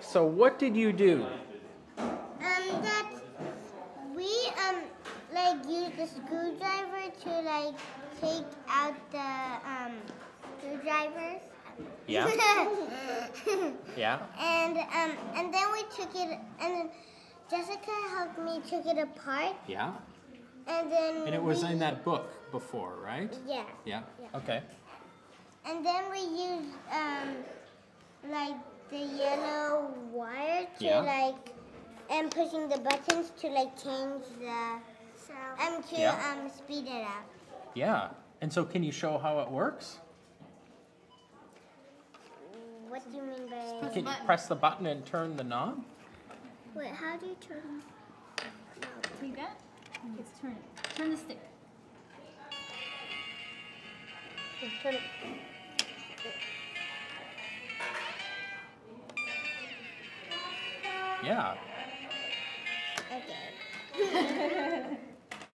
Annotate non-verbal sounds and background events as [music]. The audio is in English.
So what did you do? Um, that we um like use the screwdriver to like take out the um screwdrivers. Yeah. [laughs] Yeah. and um and then we took it and then Jessica helped me took it apart Yeah. and then And it was we, in that book before, right? yeah Yeah. Yeah. Okay. and then we used um like the yellow wire to Yeah. like and pushing the buttons to like change the sound um to Yeah. um speed it up. Yeah. And so can you show how it works? What do you mean by Can you press the button and turn the knob? wait? How do you turn? You got? It's turn it. Turn the stick. Turn it. Yeah. Okay.